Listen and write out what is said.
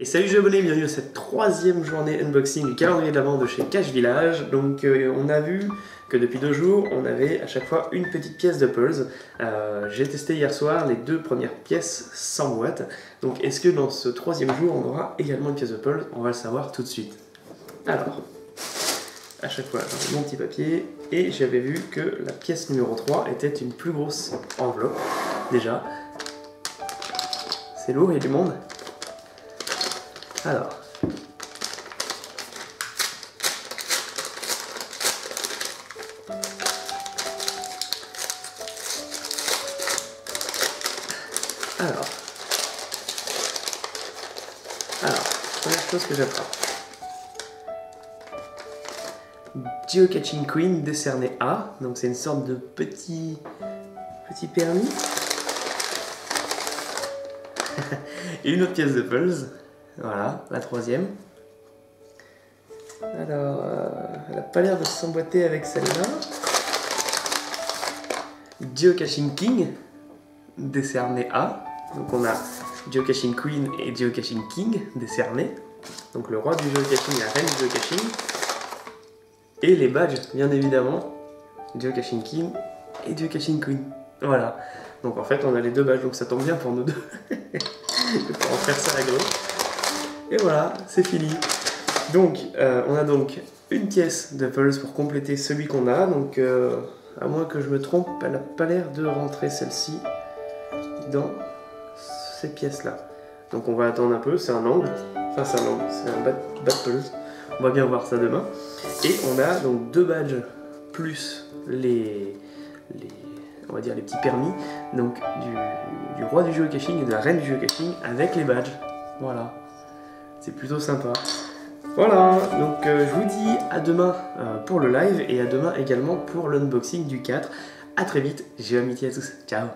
Et salut jeux abonnés, bienvenue à cette troisième journée unboxing du calendrier de l'avant de chez Cash Village. Donc euh, on a vu que depuis deux jours, on avait à chaque fois une petite pièce de Pulse. Euh, J'ai testé hier soir les deux premières pièces sans boîte. Donc est-ce que dans ce troisième jour, on aura également une pièce de Pulse On va le savoir tout de suite. Alors, à chaque fois, mon petit papier. Et j'avais vu que la pièce numéro 3 était une plus grosse enveloppe, déjà. C'est lourd, il y a du monde. Alors. Alors. Première chose que j'attrape. Geocaching Queen décerné A, donc c'est une sorte de petit petit permis. Et une autre pièce de Pulse. Voilà, la troisième. Alors, euh, elle n'a pas l'air de s'emboîter avec celle-là. Geocaching King, décerné A. Donc on a Geocaching Queen et Geocaching King, décerné. Donc le roi du geocaching, la reine du geocaching. Et les badges, bien évidemment. Geocaching King et Geocaching Queen. Voilà. Donc en fait, on a les deux badges, donc ça tombe bien pour nous deux. pour en faire ça à gauche. Et voilà, c'est fini. Donc, euh, on a donc une pièce de Pulse pour compléter celui qu'on a. Donc, euh, à moins que je me trompe, elle n'a pas l'air de rentrer celle-ci dans ces pièces-là. Donc, on va attendre un peu. C'est un angle. Enfin, c'est un angle. C'est un bas de Pulse. On va bien voir ça demain. Et on a donc deux badges plus les, les on va dire les petits permis donc du, du roi du geocaching et de la reine du geocaching avec les badges. Voilà. C'est plutôt sympa. Voilà, donc euh, je vous dis à demain euh, pour le live et à demain également pour l'unboxing du 4. A très vite, j'ai amitié à tous. Ciao